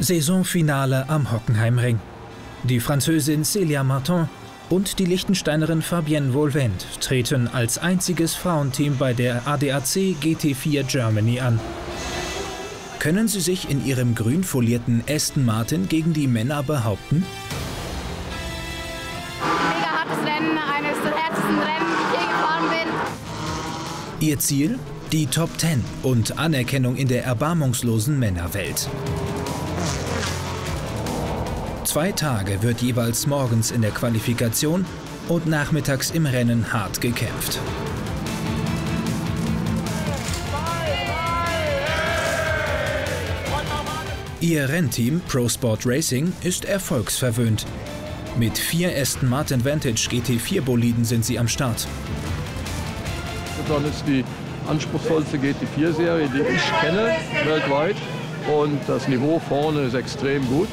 Saisonfinale am Hockenheimring. Die Französin Célia Martin und die Liechtensteinerin Fabienne Volvent treten als einziges Frauenteam bei der ADAC GT4 Germany an. Können sie sich in ihrem grün folierten Aston Martin gegen die Männer behaupten? Mega hartes Rennen, eines der härtesten Rennen, die ich je gefahren bin. Ihr Ziel? Die Top 10 und Anerkennung in der erbarmungslosen Männerwelt. Zwei Tage wird jeweils morgens in der Qualifikation und nachmittags im Rennen hart gekämpft. Ihr Rennteam Pro Sport Racing ist erfolgsverwöhnt. Mit vier Aston Martin Vantage GT4 Boliden sind sie am Start. Dann ist die anspruchsvollste GT4-Serie, die ich kenne weltweit. Und das Niveau vorne ist extrem gut.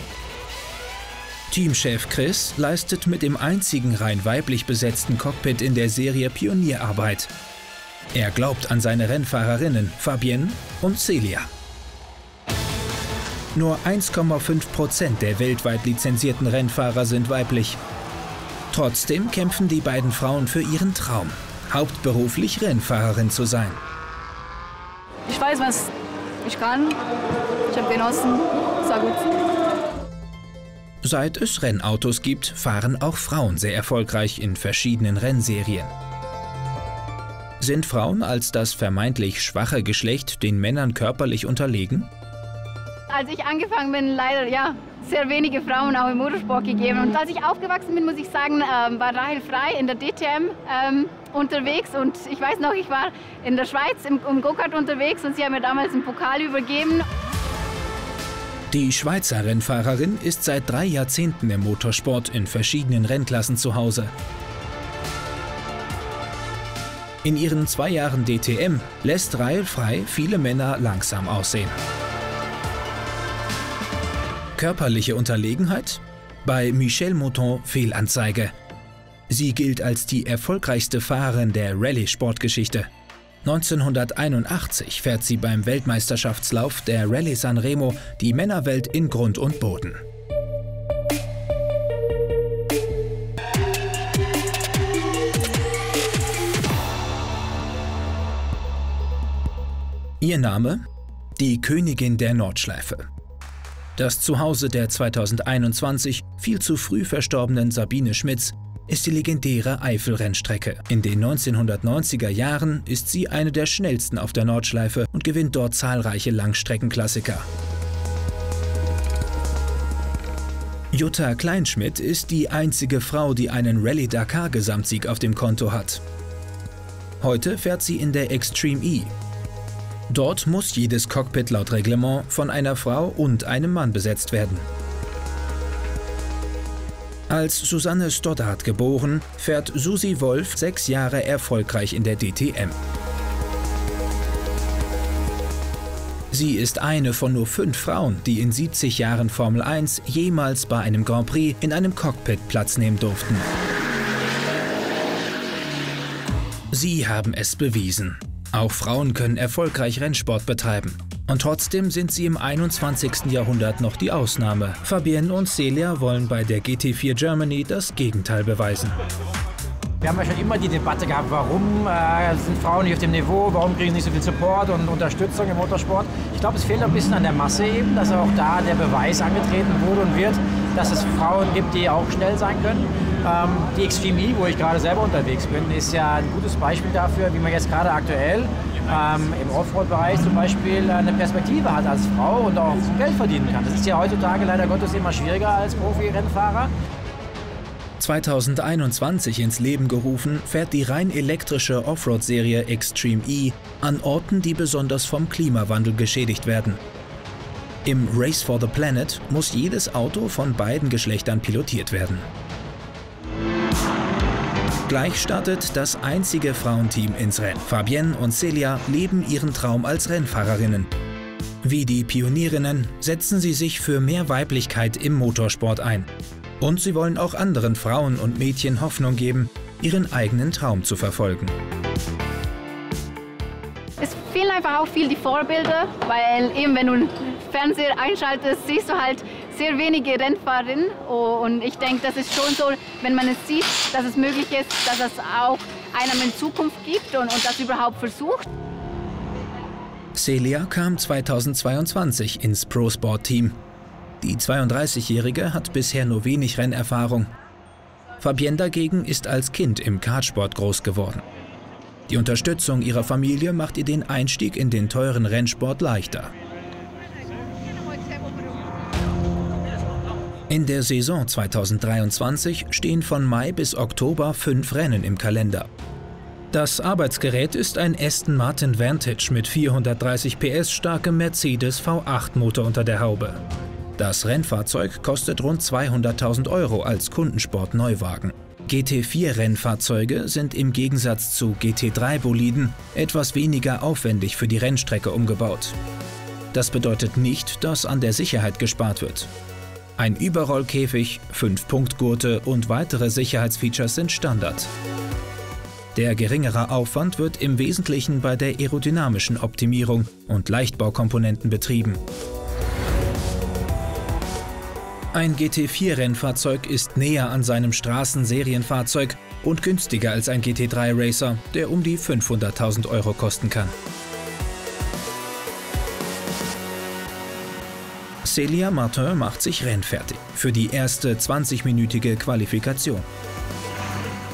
Teamchef Chris leistet mit dem einzigen rein weiblich besetzten Cockpit in der Serie Pionierarbeit. Er glaubt an seine Rennfahrerinnen Fabienne und Celia. Nur 1,5 Prozent der weltweit lizenzierten Rennfahrer sind weiblich. Trotzdem kämpfen die beiden Frauen für ihren Traum, hauptberuflich Rennfahrerin zu sein. Ich weiß, was ich kann. Ich habe genossen. Es war gut. Seit es Rennautos gibt, fahren auch Frauen sehr erfolgreich in verschiedenen Rennserien. Sind Frauen als das vermeintlich schwache Geschlecht den Männern körperlich unterlegen? Als ich angefangen bin, leider ja, sehr wenige Frauen auch im Motorsport gegeben. Und als ich aufgewachsen bin, muss ich sagen, ähm, war Rahel Frei in der DTM ähm, unterwegs. Und ich weiß noch, ich war in der Schweiz im, im Go-Kart unterwegs und sie haben mir damals einen Pokal übergeben. Die Schweizer Rennfahrerin ist seit drei Jahrzehnten im Motorsport in verschiedenen Rennklassen zu Hause. In ihren zwei Jahren DTM lässt Rahel Frei viele Männer langsam aussehen. Körperliche Unterlegenheit? Bei Michel Mouton Fehlanzeige. Sie gilt als die erfolgreichste Fahrerin der Rallye-Sportgeschichte. 1981 fährt sie beim Weltmeisterschaftslauf der Rallye San Remo die Männerwelt in Grund und Boden. Ihr Name? Die Königin der Nordschleife. Das Zuhause der 2021 viel zu früh verstorbenen Sabine Schmitz ist die legendäre Eifel-Rennstrecke. In den 1990er Jahren ist sie eine der schnellsten auf der Nordschleife und gewinnt dort zahlreiche Langstreckenklassiker. Jutta Kleinschmidt ist die einzige Frau, die einen Rallye-Dakar-Gesamtsieg auf dem Konto hat. Heute fährt sie in der Extreme E. Dort muss jedes Cockpit laut Reglement von einer Frau und einem Mann besetzt werden. Als Susanne Stoddard geboren, fährt Susi Wolf sechs Jahre erfolgreich in der DTM. Sie ist eine von nur fünf Frauen, die in 70 Jahren Formel 1 jemals bei einem Grand Prix in einem Cockpit Platz nehmen durften. Sie haben es bewiesen. Auch Frauen können erfolgreich Rennsport betreiben. Und trotzdem sind sie im 21. Jahrhundert noch die Ausnahme. Fabienne und Celia wollen bei der GT4 Germany das Gegenteil beweisen. Wir haben ja schon immer die Debatte gehabt, warum äh, sind Frauen nicht auf dem Niveau, warum kriegen sie nicht so viel Support und Unterstützung im Motorsport. Ich glaube, es fehlt ein bisschen an der Masse eben, dass auch da der Beweis angetreten wurde und wird, dass es Frauen gibt, die auch schnell sein können. Ähm, die Extreme E, wo ich gerade selber unterwegs bin, ist ja ein gutes Beispiel dafür, wie man jetzt gerade aktuell ähm, im Offroad-Bereich zum Beispiel eine Perspektive hat als Frau und auch Geld verdienen kann. Das ist ja heutzutage leider Gottes immer schwieriger als Profi-Rennfahrer. 2021 ins Leben gerufen, fährt die rein elektrische Offroad-Serie Extreme E an Orten, die besonders vom Klimawandel geschädigt werden. Im Race for the Planet muss jedes Auto von beiden Geschlechtern pilotiert werden. Gleich startet das einzige Frauenteam ins Rennen. Fabienne und Celia leben ihren Traum als Rennfahrerinnen. Wie die Pionierinnen setzen sie sich für mehr Weiblichkeit im Motorsport ein. Und sie wollen auch anderen Frauen und Mädchen Hoffnung geben, ihren eigenen Traum zu verfolgen. Es fehlen einfach auch viel die Vorbilder, weil eben wenn du Fernseher einschaltest, siehst du halt sehr wenige Rennfahrerinnen. Oh, und ich denke, das ist schon so, wenn man es sieht, dass es möglich ist, dass es auch einem in Zukunft gibt und, und das überhaupt versucht. Celia kam 2022 ins Pro Sport Team. Die 32-Jährige hat bisher nur wenig Rennerfahrung. Fabienne dagegen ist als Kind im Kartsport groß geworden. Die Unterstützung ihrer Familie macht ihr den Einstieg in den teuren Rennsport leichter. In der Saison 2023 stehen von Mai bis Oktober fünf Rennen im Kalender. Das Arbeitsgerät ist ein Aston Martin Vantage mit 430 PS starkem Mercedes V8 Motor unter der Haube. Das Rennfahrzeug kostet rund 200.000 Euro als Kundensport-Neuwagen. GT4-Rennfahrzeuge sind im Gegensatz zu GT3-Boliden etwas weniger aufwendig für die Rennstrecke umgebaut. Das bedeutet nicht, dass an der Sicherheit gespart wird. Ein Überrollkäfig, 5-Punkt-Gurte und weitere Sicherheitsfeatures sind Standard. Der geringere Aufwand wird im Wesentlichen bei der aerodynamischen Optimierung und Leichtbaukomponenten betrieben. Ein GT4-Rennfahrzeug ist näher an seinem Straßenserienfahrzeug und günstiger als ein GT3 Racer, der um die 500.000 Euro kosten kann. Celia Martin macht sich rennfertig für die erste 20-minütige Qualifikation.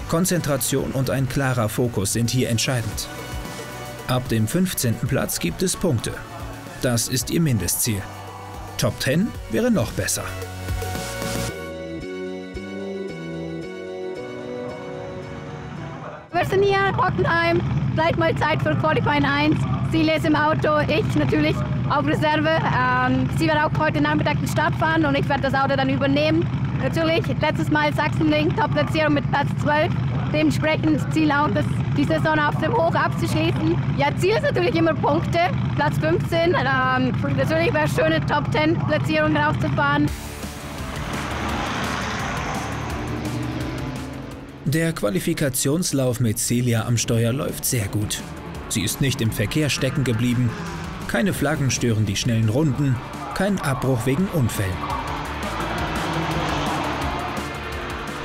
Konzentration und ein klarer Fokus sind hier entscheidend. Ab dem 15. Platz gibt es Punkte. Das ist ihr Mindestziel. Top 10 wäre noch besser. Wir sind hier, Hockenheim, gleich mal Zeit für Qualifying 1. Sie ist im Auto, ich natürlich auf Reserve. Ähm, sie wird auch heute Nachmittag den Start fahren und ich werde das Auto dann übernehmen. Natürlich, letztes Mal Sachsenring, Top-Platzierung mit Platz 12. Dementsprechend Ziel auch, das, die Saison auf dem Hoch abzuschließen. Ja, Ziel ist natürlich immer Punkte, Platz 15. Ähm, natürlich wäre es schön, eine Top-10-Platzierung rauszufahren. Der Qualifikationslauf mit Celia am Steuer läuft sehr gut. Sie ist nicht im Verkehr stecken geblieben. Keine Flaggen stören die schnellen Runden. Kein Abbruch wegen Unfällen.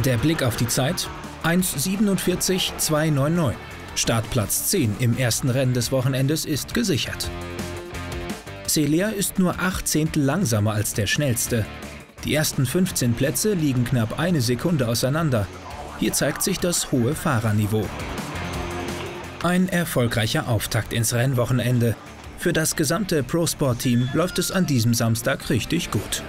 Der Blick auf die Zeit 1.47.299. Startplatz 10 im ersten Rennen des Wochenendes ist gesichert. Celia ist nur 8 Zehntel langsamer als der schnellste. Die ersten 15 Plätze liegen knapp eine Sekunde auseinander. Hier zeigt sich das hohe Fahrerniveau. Ein erfolgreicher Auftakt ins Rennwochenende. Für das gesamte Pro Sport Team läuft es an diesem Samstag richtig gut.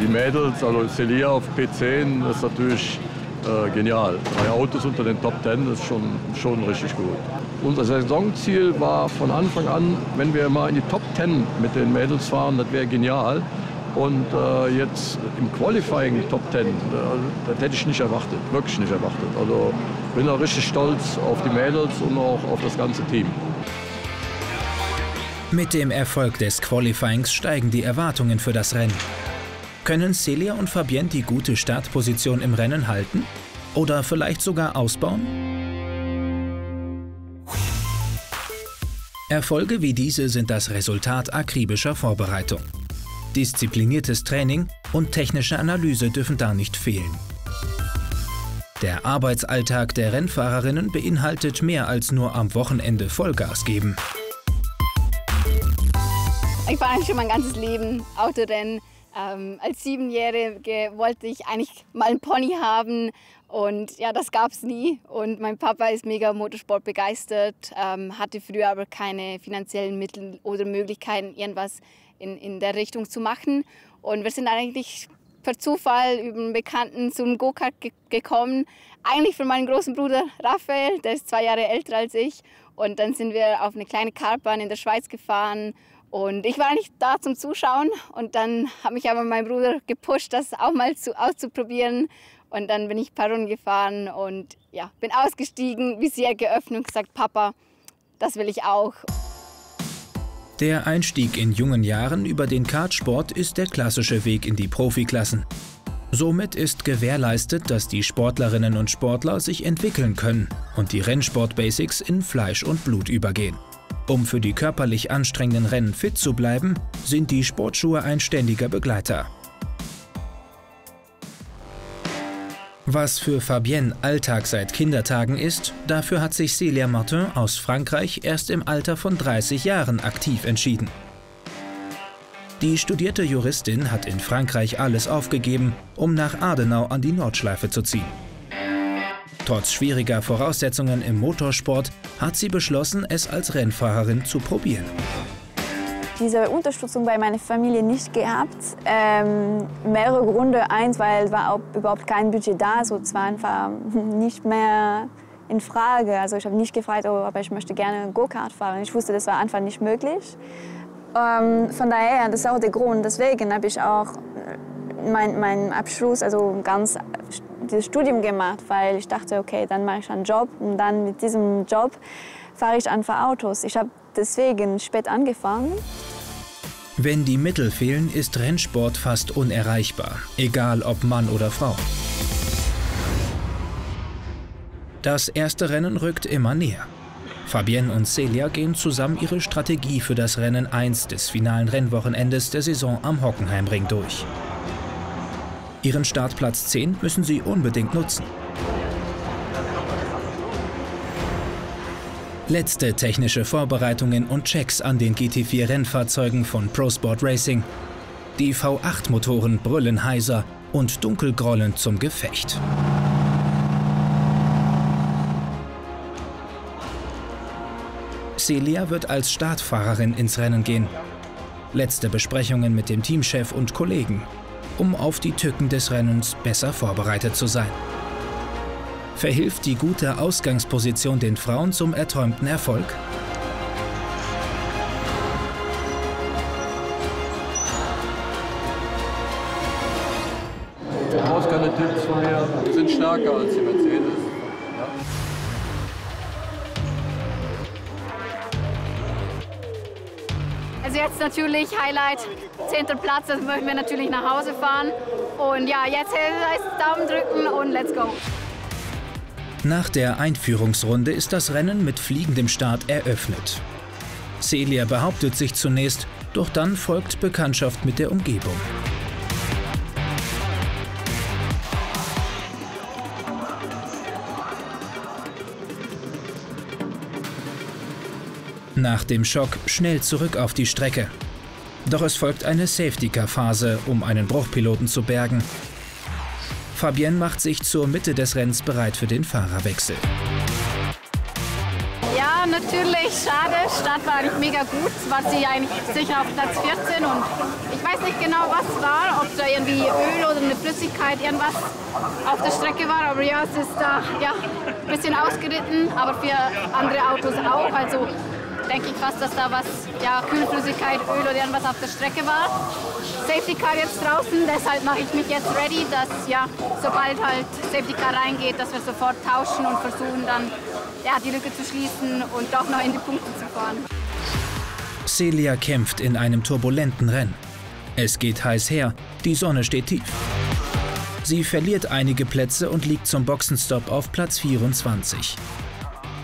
Die Mädels, also Celia auf P10, ist natürlich äh, genial. Drei Autos unter den Top 10 ist schon, schon richtig gut. Unser Saisonziel war von Anfang an, wenn wir mal in die Top 10 mit den Mädels fahren, das wäre genial. Und äh, jetzt im Qualifying Top 10, äh, das hätte ich nicht erwartet, wirklich nicht erwartet. Also bin auch richtig stolz auf die Mädels und auch auf das ganze Team. Mit dem Erfolg des Qualifyings steigen die Erwartungen für das Rennen. Können Celia und Fabienne die gute Startposition im Rennen halten? Oder vielleicht sogar ausbauen? Erfolge wie diese sind das Resultat akribischer Vorbereitung. Diszipliniertes Training und technische Analyse dürfen da nicht fehlen. Der Arbeitsalltag der Rennfahrerinnen beinhaltet mehr als nur am Wochenende Vollgas geben. Ich fahre eigentlich schon mein ganzes Leben Autorennen. Ähm, als Siebenjährige wollte ich eigentlich mal einen Pony haben und ja, das gab es nie. Und mein Papa ist mega Motorsport begeistert, ähm, hatte früher aber keine finanziellen Mittel oder Möglichkeiten, irgendwas in, in der Richtung zu machen. Und wir sind eigentlich per Zufall über einen Bekannten zum Go-Kart ge gekommen. Eigentlich von meinem großen Bruder Raphael, der ist zwei Jahre älter als ich. Und dann sind wir auf eine kleine Kartbahn in der Schweiz gefahren. Und ich war nicht da zum Zuschauen. Und dann hat mich aber mein Bruder gepusht, das auch mal zu, auszuprobieren. Und dann bin ich ein paar Runden gefahren und ja, bin ausgestiegen, Visier geöffnet und gesagt, Papa, das will ich auch. Der Einstieg in jungen Jahren über den Kartsport ist der klassische Weg in die Profiklassen. Somit ist gewährleistet, dass die Sportlerinnen und Sportler sich entwickeln können und die Rennsport-Basics in Fleisch und Blut übergehen. Um für die körperlich anstrengenden Rennen fit zu bleiben, sind die Sportschuhe ein ständiger Begleiter. Was für Fabienne Alltag seit Kindertagen ist, dafür hat sich Celia Martin aus Frankreich erst im Alter von 30 Jahren aktiv entschieden. Die studierte Juristin hat in Frankreich alles aufgegeben, um nach Adenau an die Nordschleife zu ziehen. Trotz schwieriger Voraussetzungen im Motorsport hat sie beschlossen, es als Rennfahrerin zu probieren. Diese Unterstützung bei meiner Familie nicht gehabt. Ähm, mehrere Gründe. Eins, weil war überhaupt kein Budget da. So, es war einfach nicht mehr in Frage. Also ich habe nicht gefragt, oh, aber ich möchte gerne Go-Kart fahren. Ich wusste, das war einfach nicht möglich. Ähm, von daher, das ist auch der Grund. Deswegen habe ich auch meinen mein Abschluss, also ganz das Studium gemacht, weil ich dachte, okay, dann mache ich einen Job und dann mit diesem Job fahre ich einfach Autos. Ich habe deswegen spät angefangen. Wenn die Mittel fehlen, ist Rennsport fast unerreichbar, egal ob Mann oder Frau. Das erste Rennen rückt immer näher. Fabienne und Celia gehen zusammen ihre Strategie für das Rennen 1 des finalen Rennwochenendes der Saison am Hockenheimring durch. Ihren Startplatz 10 müssen sie unbedingt nutzen. Letzte technische Vorbereitungen und Checks an den GT4 Rennfahrzeugen von ProSport Racing. Die V8-Motoren brüllen heiser und dunkelgrollend zum Gefecht. Celia wird als Startfahrerin ins Rennen gehen. Letzte Besprechungen mit dem Teamchef und Kollegen, um auf die Tücken des Rennens besser vorbereitet zu sein. Verhilft die gute Ausgangsposition den Frauen zum erträumten Erfolg? Du brauchst keine Tipps von mir. Wir sind stärker als die Mercedes. Also jetzt natürlich Highlight, 10. Platz, das möchten wir natürlich nach Hause fahren. Und ja, jetzt heißt Daumen drücken und let's go. Nach der Einführungsrunde ist das Rennen mit fliegendem Start eröffnet. Celia behauptet sich zunächst, doch dann folgt Bekanntschaft mit der Umgebung. Nach dem Schock schnell zurück auf die Strecke. Doch es folgt eine Safety-Car-Phase, um einen Bruchpiloten zu bergen. Fabienne macht sich zur Mitte des Rennens bereit für den Fahrerwechsel. Ja, natürlich, schade. Start war eigentlich mega gut. War sie eigentlich sicher auf Platz 14 und ich weiß nicht genau, was war, ob da irgendwie Öl oder eine Flüssigkeit, irgendwas auf der Strecke war. Aber ja, es ist da ja, ein bisschen ausgeritten, aber für andere Autos auch. Also denke ich fast, dass da was, ja, Kühlflüssigkeit, Öl oder irgendwas auf der Strecke war. Safety Car jetzt draußen, deshalb mache ich mich jetzt ready, dass ja, sobald halt Safety Car reingeht, dass wir sofort tauschen und versuchen dann ja, die Lücke zu schließen und doch noch in die Punkte zu fahren. Celia kämpft in einem turbulenten Rennen. Es geht heiß her, die Sonne steht tief. Sie verliert einige Plätze und liegt zum Boxenstopp auf Platz 24.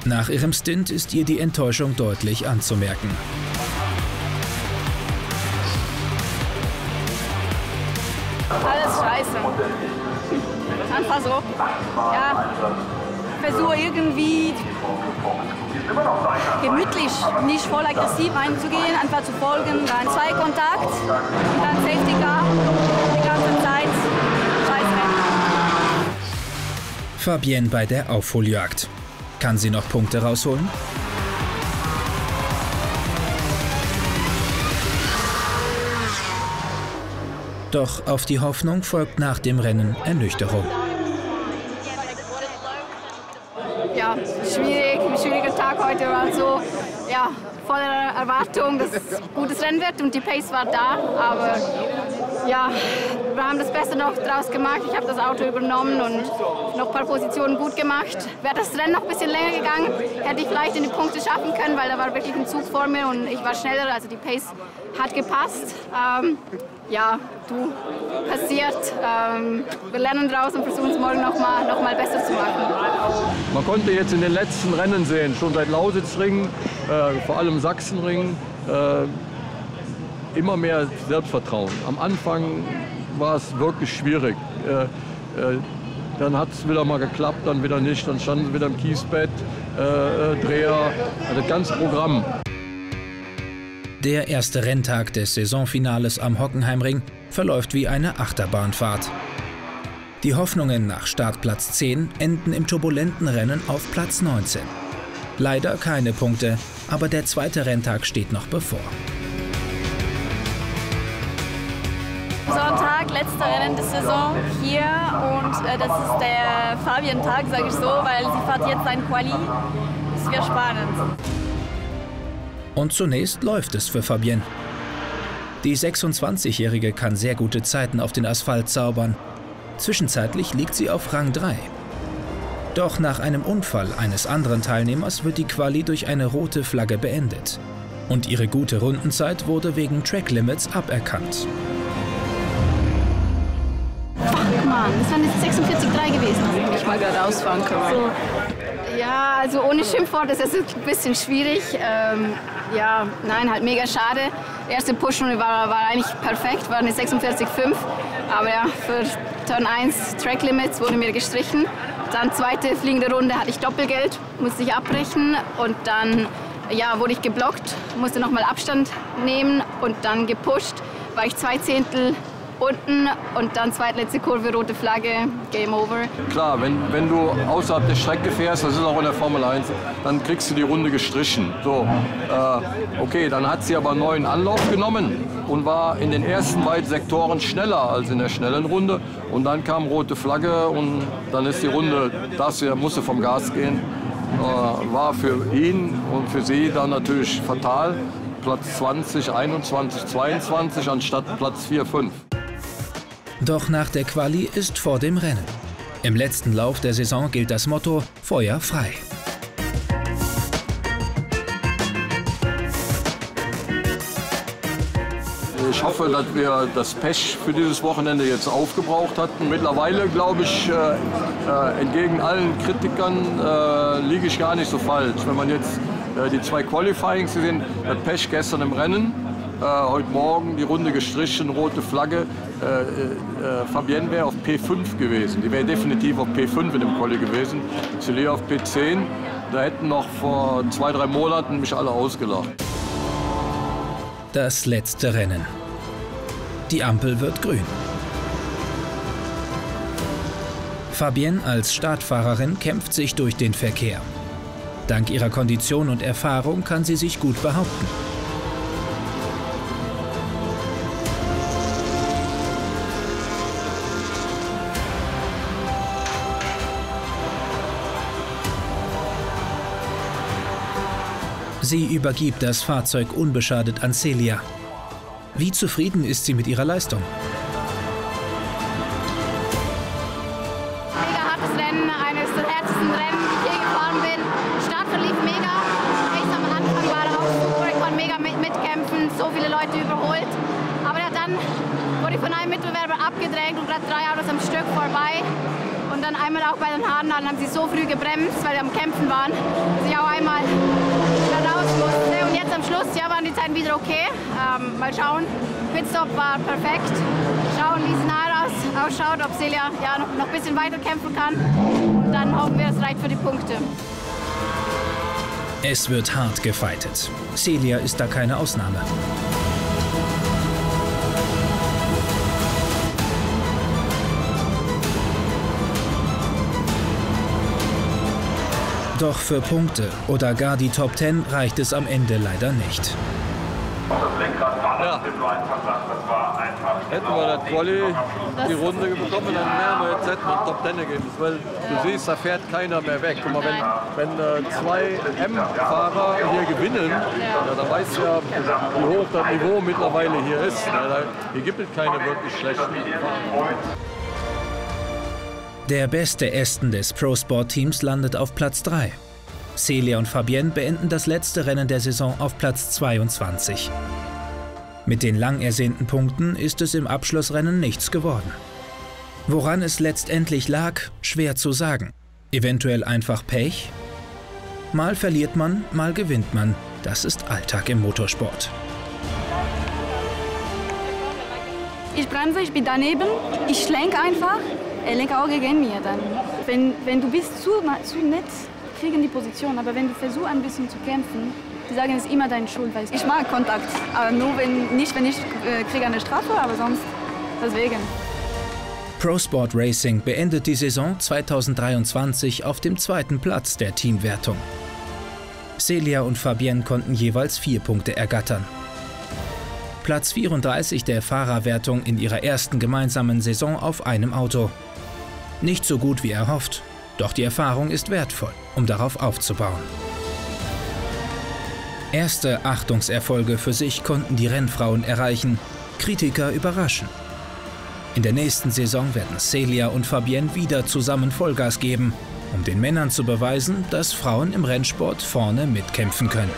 Nach ihrem Stint ist ihr die Enttäuschung deutlich anzumerken. Alles scheiße. Einfach so. Ja, versuche irgendwie gemütlich, nicht voll aggressiv einzugehen, einfach zu folgen, dann zwei Kontakt und dann Safety Car die ganze Zeit. Scheiße. Fabienne bei der Aufholjagd. Kann sie noch Punkte rausholen? Doch auf die Hoffnung folgt nach dem Rennen Ernüchterung. Ja, schwierig, ein schwieriger Tag heute war so, ja, voller Erwartung, dass es ein gutes Rennen wird und die Pace war da, aber ja, wir haben das Beste noch draus gemacht. Ich habe das Auto übernommen und noch ein paar Positionen gut gemacht. Wäre das Rennen noch ein bisschen länger gegangen, hätte ich vielleicht in die Punkte schaffen können, weil da war wirklich ein Zug vor mir und ich war schneller, also die Pace hat gepasst. Ähm, ja, du, passiert. Ähm, wir lernen draus und versuchen es morgen noch mal, noch mal besser zu machen. Man konnte jetzt in den letzten Rennen sehen, schon seit Lausitzring, äh, vor allem Sachsenring, äh, immer mehr Selbstvertrauen. Am Anfang war es wirklich schwierig. Äh, äh dann hat es wieder mal geklappt, dann wieder nicht, dann standen sie wieder im Kiesbett, äh, äh, Dreher, also das ganze Programm. Der erste Renntag des Saisonfinales am Hockenheimring verläuft wie eine Achterbahnfahrt. Die Hoffnungen nach Startplatz 10 enden im turbulenten Rennen auf Platz 19. Leider keine Punkte, aber der zweite Renntag steht noch bevor. Letzter Rennen der Saison hier und äh, das ist der Fabian-Tag, sage ich so, weil sie fährt jetzt ein Quali. Das wird spannend. Und zunächst läuft es für Fabienne. Die 26-Jährige kann sehr gute Zeiten auf den Asphalt zaubern. Zwischenzeitlich liegt sie auf Rang 3. Doch nach einem Unfall eines anderen Teilnehmers wird die Quali durch eine rote Flagge beendet. Und ihre gute Rundenzeit wurde wegen Track Limits aberkannt. Mann, das waren jetzt 46,3 gewesen. Ich mal gerade ausfahren können. So. Ja, also ohne Schimpfwort ist es ein bisschen schwierig. Ähm, ja, nein, halt mega schade. Erste Push-Runde war, war eigentlich perfekt, war eine 46,5. Aber ja, für Turn 1 Track Limits wurde mir gestrichen. Dann zweite fliegende Runde hatte ich Doppelgeld, musste ich abbrechen. Und dann ja, wurde ich geblockt, musste nochmal Abstand nehmen und dann gepusht. War ich zwei Zehntel unten und dann zweitletzte Kurve, rote Flagge, Game Over. Klar, wenn, wenn du außerhalb der Strecke fährst, das ist auch in der Formel 1, dann kriegst du die Runde gestrichen. So, äh, okay, dann hat sie aber einen neuen Anlauf genommen und war in den ersten beiden Sektoren schneller als in der schnellen Runde. Und dann kam rote Flagge und dann ist die Runde, das musste vom Gas gehen. Äh, war für ihn und für sie dann natürlich fatal. Platz 20, 21, 22 anstatt Platz 4, 5. Doch nach der Quali ist vor dem Rennen. Im letzten Lauf der Saison gilt das Motto Feuer frei. Ich hoffe, dass wir das Pech für dieses Wochenende jetzt aufgebraucht hatten. Mittlerweile, glaube ich, äh, äh, entgegen allen Kritikern äh, liege ich gar nicht so falsch. Wenn man jetzt äh, die zwei Qualifyings gesehen, das Pech gestern im Rennen, äh, heute Morgen die Runde gestrichen, rote Flagge. Äh, äh, Fabienne wäre auf P5 gewesen. Die wäre definitiv auf P5 in dem Quali gewesen. Celia auf P10. Da hätten noch vor zwei, drei Monaten mich alle ausgelacht. Das letzte Rennen. Die Ampel wird grün. Fabienne als Startfahrerin kämpft sich durch den Verkehr. Dank ihrer Kondition und Erfahrung kann sie sich gut behaupten. Sie übergibt das Fahrzeug unbeschadet an Celia. Wie zufrieden ist sie mit ihrer Leistung? Mega hartes Rennen, eines der härtesten Rennen, die ich je gefahren bin. Start verlief mega. Echt am Anfang war er auch super, ich konnte mega mit mitkämpfen, so viele Leute überholt. Aber dann wurde ich von einem Mitbewerber abgedrängt und gerade drei Autos am Stück vorbei. Und dann einmal auch bei den Haaren haben sie so früh gebremst, weil sie am Kämpfen waren, dass ich auch einmal raus musste. Und jetzt am Schluss ja, waren die Zeiten wieder okay. Ähm, mal schauen. Pitstop war perfekt. Schauen, wie es aus, ausschaut, ob Celia ja, noch, noch ein bisschen weiter kämpfen kann. Und dann hoffen wir, es reicht für die Punkte. Es wird hart gefeitet. Celia ist da keine Ausnahme. Doch für Punkte oder gar die Top 10 reicht es am Ende leider nicht. Ja. Hätten wir das Quali die Runde bekommen, dann wären wir jetzt hätten wir Top Ten gegeben. Weil du siehst, da fährt keiner mehr weg. Guck mal, wenn, wenn äh, zwei M-Fahrer hier gewinnen, ja. dann weißt du ja, wie hoch das Niveau mittlerweile hier ist. Ja, da, hier gibt es keine wirklich schlechten Fahrer. Der beste Ästen des Pro Sport Teams landet auf Platz 3. Celia und Fabienne beenden das letzte Rennen der Saison auf Platz 22. Mit den lang ersehnten Punkten ist es im Abschlussrennen nichts geworden. Woran es letztendlich lag, schwer zu sagen. Eventuell einfach Pech? Mal verliert man, mal gewinnt man. Das ist Alltag im Motorsport. Ich bremse, ich bin daneben, ich lenke einfach, er lenkt auch gegen mir dann. Wenn, wenn du bist zu, zu nett, kriegen die Position, aber wenn du versuchst ein bisschen zu kämpfen, die sagen, es ist immer deine Schuld. Weil ich mag Kontakt, aber nur wenn, nicht, wenn ich äh, kriege eine Strafe, aber sonst deswegen. Pro Sport Racing beendet die Saison 2023 auf dem zweiten Platz der Teamwertung. Celia und Fabienne konnten jeweils vier Punkte ergattern. Platz 34 der Fahrerwertung in ihrer ersten gemeinsamen Saison auf einem Auto. Nicht so gut wie erhofft, doch die Erfahrung ist wertvoll, um darauf aufzubauen. Erste Achtungserfolge für sich konnten die Rennfrauen erreichen, Kritiker überraschen. In der nächsten Saison werden Celia und Fabienne wieder zusammen Vollgas geben, um den Männern zu beweisen, dass Frauen im Rennsport vorne mitkämpfen können.